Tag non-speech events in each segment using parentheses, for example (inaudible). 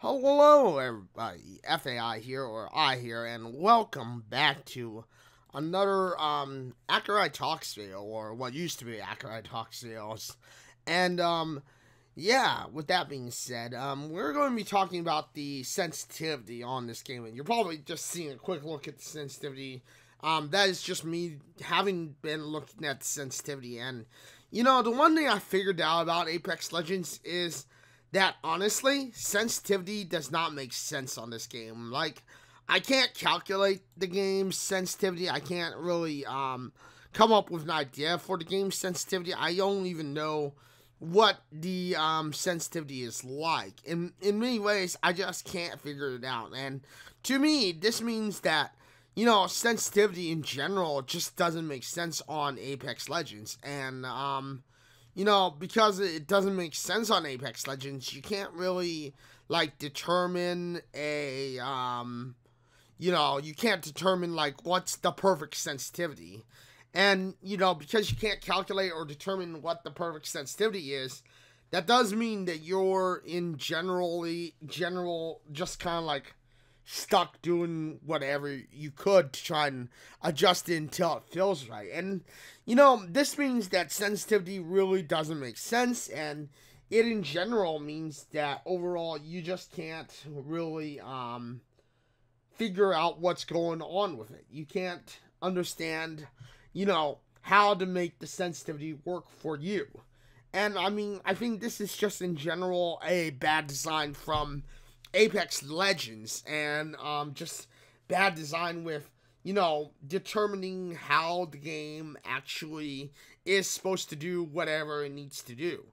Hello, everybody. Faeye here, or I here, and welcome back to another um accureye Talks video, or what used to be accureye Talks videos. And um, yeah. With that being said, um, we're going to be talking about the sensitivity on this game, and you're probably just seeing a quick look at the sensitivity. Um, that is just me having been looking at the sensitivity, and you know, the one thing I figured out about Apex Legends is that honestly, sensitivity does not make sense on this game. Like, I can't calculate the game's sensitivity. I can't really um, come up with an idea for the game's sensitivity. I don't even know what the um, sensitivity is like. In in many ways, I just can't figure it out. And to me, this means that you know sensitivity in general just doesn't make sense on Apex Legends. And um, you know, because it doesn't make sense on Apex Legends, you can't really like determine a um you know, you can't determine like what's the perfect sensitivity. And you know, because you can't calculate or determine what the perfect sensitivity is, that does mean that you're in generally general just kind of like stuck doing whatever you could to try and adjust it until it feels right. And, you know, this means that sensitivity really doesn't make sense, and it in general means that overall you just can't really um, figure out what's going on with it. You can't understand, you know, how to make the sensitivity work for you. And I mean, I think this is just in general a bad design from Apex Legends and um, just bad design with you know determining how the game actually is supposed to do whatever it needs to do,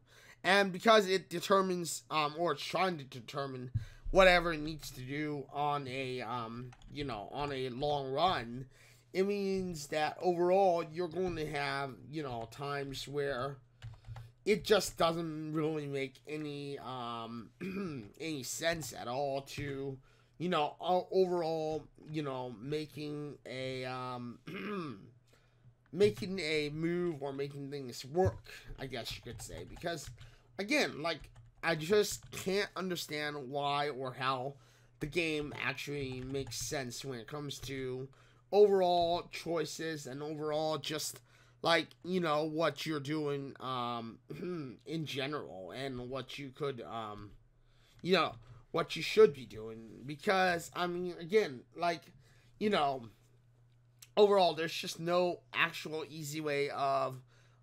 and because it determines um, or it's trying to determine whatever it needs to do on a um, you know on a long run, it means that overall you're going to have you know times where it just doesn't really make any um (clears throat) any sense at all to you know overall you know making a um (clears throat) making a move or making things work i guess you could say. Because again like i just can't understand why or how the game actually makes sense when it comes to overall choices and overall just like you know what you're doing um in general and what you could um you know what you should be doing. Because i mean again like you know overall there's just no actual easy way of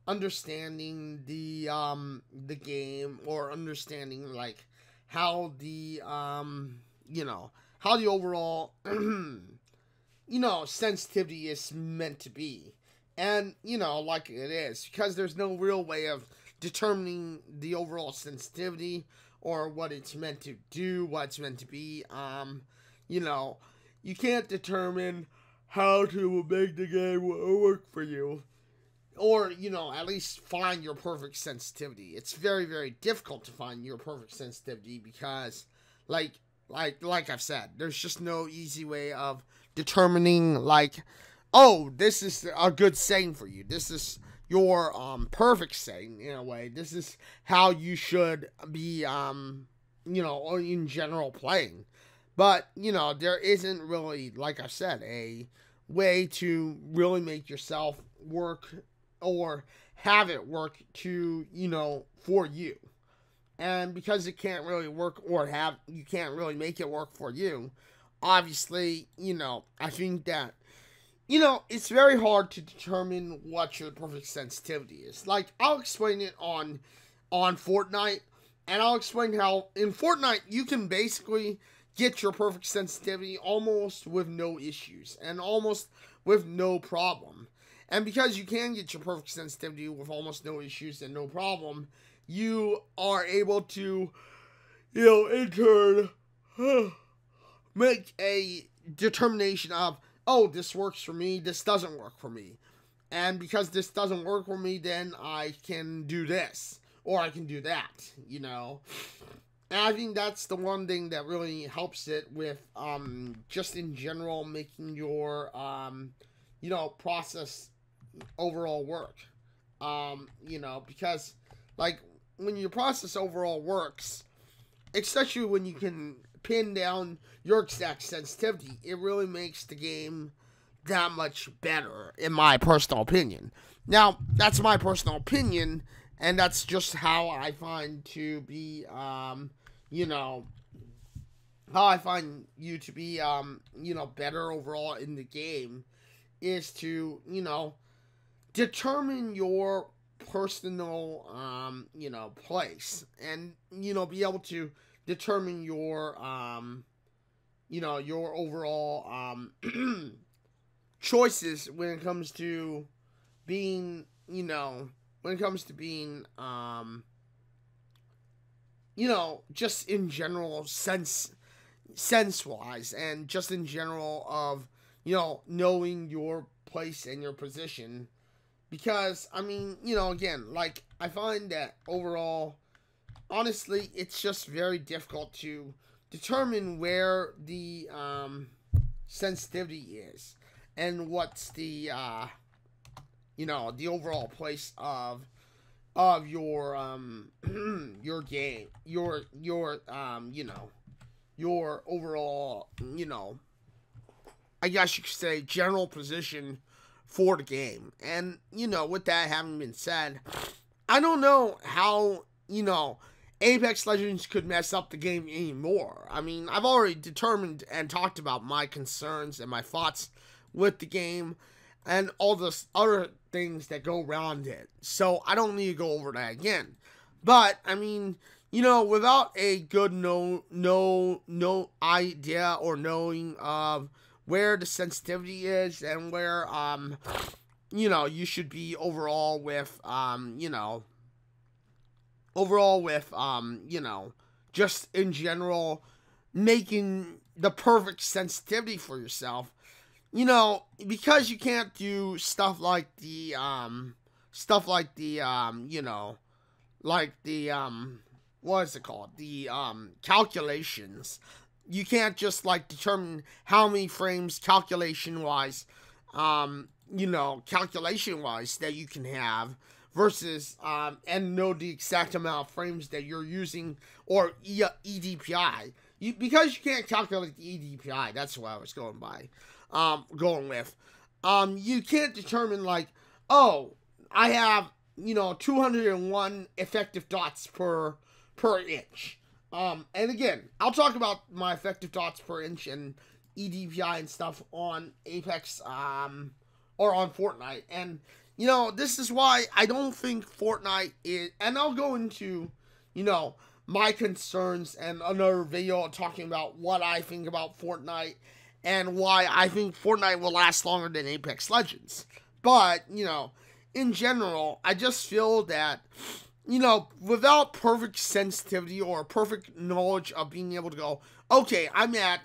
understanding the um the game or understanding like how the um you know how the overall (clears throat) you know sensitivity is meant to be and, you know, like it is, because there's no real way of determining the overall sensitivity or what it's meant to do, what it's meant to be. Um, you know, you can't determine how to make the game work for you. Or, you know, at least find your perfect sensitivity. It's very, very difficult to find your perfect sensitivity because, like, like, like I've said, there's just no easy way of determining, like, oh, this is a good saying for you. This is your um perfect saying in a way. This is how you should be um you know in general playing. But you know there isn't really like I said a way to really make yourself work or have it work to you know for you. And because it can't really work or have you can't really make it work for you, obviously, you know, I think that you know, it's very hard to determine what your perfect sensitivity is. Like, I'll explain it on on Fortnite, and I'll explain how in Fortnite you can basically get your perfect sensitivity almost with no issues and almost with no problem. And because you can get your perfect sensitivity with almost no issues and no problem, you are able to, you know, in turn, (sighs) make a determination of oh, this works for me, this doesn't work for me. And because this doesn't work for me, then I can do this. Or I can do that, you know. And I think that's the one thing that really helps it with um just in general making your um you know process overall work. Um, you know, because like when your process overall works, especially when you can pin down your exact sensitivity, it really makes the game that much better, in my personal opinion. Now, that's my personal opinion, and that's just how I find to be, um, you know, how I find you to be, um, you know, better overall in the game is to, you know, determine your personal, um, you know, place and, you know, be able to determine your, um, you know, your overall, um, (clears throat) choices when it comes to being, you know, when it comes to being, um, you know, just in general sense, sense wise, and just in general of, you know, knowing your place and your position. Because, I mean, you know, again, like, I find that overall, honestly, it's just very difficult to determine where the, um, sensitivity is and what's the uh you know the overall place of of your um (clears throat) your game your your um you know your overall you know I guess you could say general position for the game. And you know with that having been said I don't know how you know Apex Legends could mess up the game anymore. I mean, I've already determined and talked about my concerns and my thoughts with the game and all the other things that go around it. So I don't need to go over that again. But I mean, you know, without a good no no no idea or knowing of where the sensitivity is and where um you know you should be overall with um you know overall with um you know just in general making the perfect sensitivity for yourself you know, because you can't do stuff like the um stuff like the um, you know, like the um what is it called? The um calculations. You can't just like determine how many frames calculation wise um, you know, calculation wise that you can have versus um and know the exact amount of frames that you're using or e- EDPI. You, because you can't calculate the EDPI, that's what I was going by um, going with. Um, you can't determine like, oh, I have you know 201 effective dots per per inch. Um, and again, I'll talk about my effective dots per inch and EDPI and stuff on Apex um, or on Fortnite. And you know, this is why I don't think Fortnite is. And I'll go into you know my concerns and another video talking about what I think about Fortnite and why I think Fortnite will last longer than Apex Legends. But, you know, in general, I just feel that, you know, without perfect sensitivity or perfect knowledge of being able to go, okay, I'm at,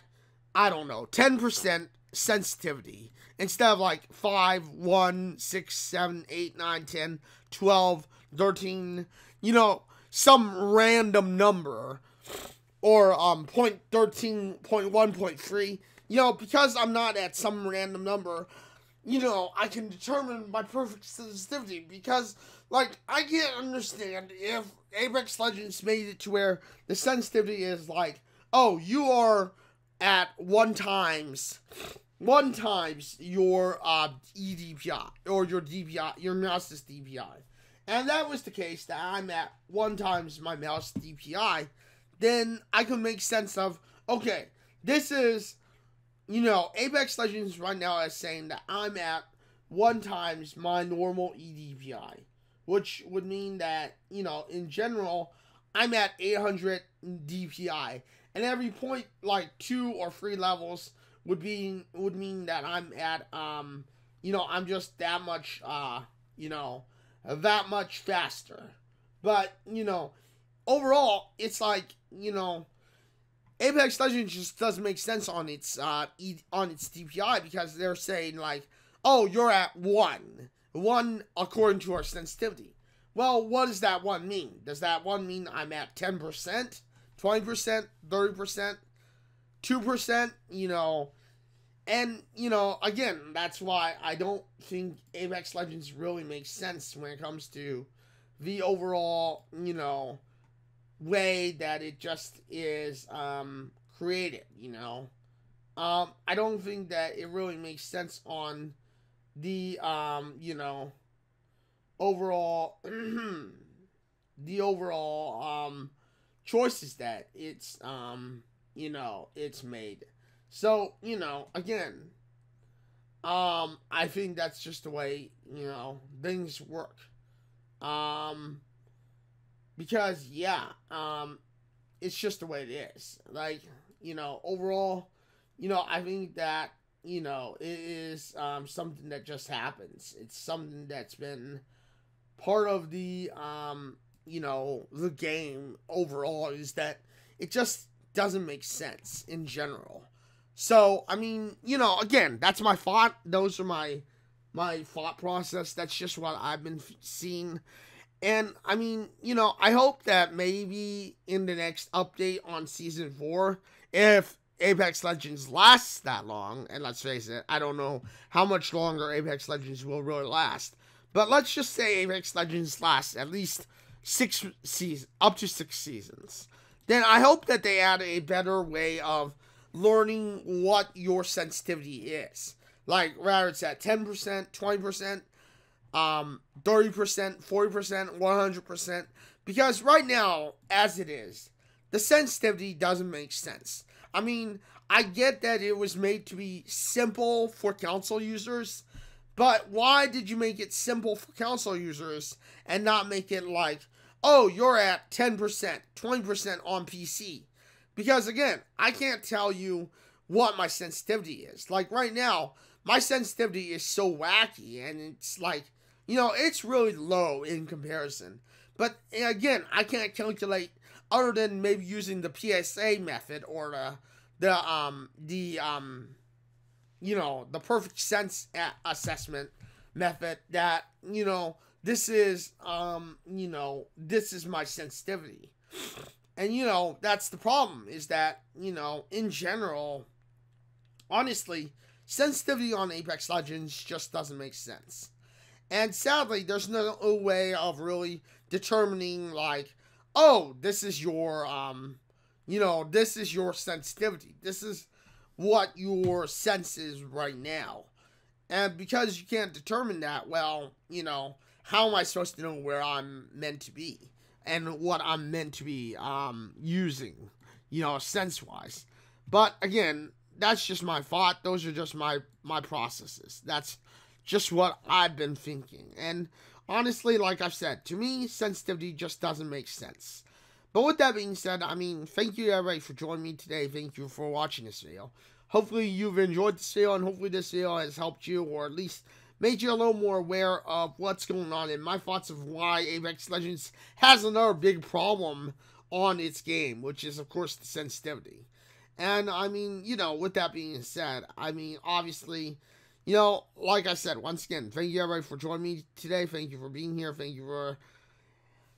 I don't know, 10% sensitivity. Instead of like 5, 1, 6, 7, 8, 9, 10, 12, 13, you know, some random number or um point 13, point 1, point 3 you know, because I'm not at some random number, you know, I can determine my perfect sensitivity because, like, I can't understand if Apex Legends made it to where the sensitivity is like, oh, you are at one times, one times your uh, EDPI or your DPI, your mouse's DPI. And that was the case that I'm at one times my mouse DPI, then I can make sense of, okay, this is you know, Apex Legends right now is saying that I'm at one times my normal EDPI, which would mean that, you know, in general, I'm at 800 DPI. And every point, like two or three levels, would be would mean that I'm at um you know I'm just that much uh you know that much faster. But you know overall it's like you know Apex Legends just doesn't make sense on its uh on its DPI because they're saying like, oh, you're at one, one according to our sensitivity. Well, what does that one mean? Does that one mean I'm at ten percent, twenty percent, thirty percent, two percent? You know, and you know, again, that's why I don't think Apex Legends really makes sense when it comes to the overall, you know way that it just is um, created, you know. Um, I don't think that it really makes sense on the um, you know, overall (clears throat) the overall um choices that it's um, you know, it's made. So, you know, again, um, I think that's just the way, you know, things work. Um, because, yeah, um, it's just the way it is. Like, you know, overall, you know, I think that, you know, it is um, something that just happens. It's something that's been part of the, um, you know, the game overall is that it just doesn't make sense in general. So, I mean, you know, again, that's my thought. Those are my my thought process. That's just what I've been seeing. And I mean, you know, I hope that maybe in the next update on season 4, if Apex Legends lasts that long, and let's face it, I don't know how much longer Apex Legends will really last. But let's just say Apex Legends lasts at least six seasons, up to six seasons. Then I hope that they add a better way of learning what your sensitivity is. Like, whether it's at 10%, 20%, um, 30%, 40%, 100%. Because right now, as it is, the sensitivity doesn't make sense. I mean, I get that it was made to be simple for console users, but why did you make it simple for console users and not make it like, oh, you're at 10%, 20% on PC? Because again, I can't tell you what my sensitivity is. Like right now, my sensitivity is so wacky and it's like, you know, it's really low in comparison. But again, I can't calculate other than maybe using the PSA method or the the um the um you know, the perfect sense assessment method that, you know, this is um, you know, this is my sensitivity. And you know, that's the problem is that, you know, in general, honestly, sensitivity on Apex Legends just doesn't make sense. And sadly, there's no way of really determining like, oh, this is your um, you know, this is your sensitivity. This is what your sense is right now. And because you can't determine that, well, you know, how am I supposed to know where I'm meant to be? and what I'm meant to be um, using, you know, sense wise. But again, that's just my thought. Those are just my my processes. That's just what I've been thinking. And honestly, like I've said, to me, sensitivity just doesn't make sense. But with that being said, I mean, thank you everybody for joining me today. Thank you for watching this video. Hopefully you've enjoyed this video and hopefully this video has helped you or at least made you a little more aware of what's going on and my thoughts of why Apex Legends has another big problem on its game, which is, of course, the sensitivity. And I mean, you know, with that being said, I mean, obviously, you know, like I said, once again, thank you everybody for joining me today. Thank you for being here. Thank you for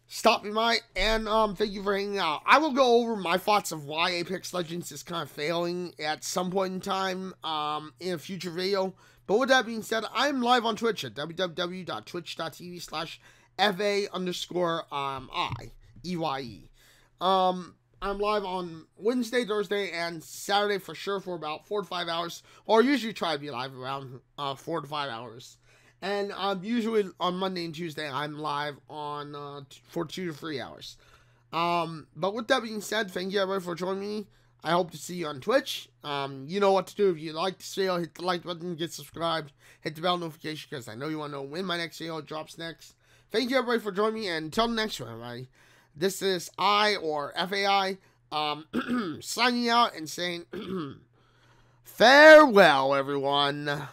stopping by, and um, thank you for hanging out. I will go over my thoughts of why Apex Legends is kind of failing at some point in time um, in a future video. But with that being said, I'm live on Twitch at www.twitch.tv slash FA underscore um, I, E-Y-E. Um, I'm live on Wednesday, Thursday, and Saturday for sure for about four to five hours, or usually try to be live around uh, four to five hours. And um, usually on Monday and Tuesday, I'm live on uh, for two to three hours. Um, but with that being said, thank you everybody for joining me. I hope to see you on Twitch. Um, you know what to do if you like this video. Hit the like button, get subscribed, hit the bell notification because I know you want to know when my next video drops next. Thank you everybody for joining me, and until the next one, everybody. This is I or Faeye um, (clears throat) signing out and saying (clears throat) farewell, everyone.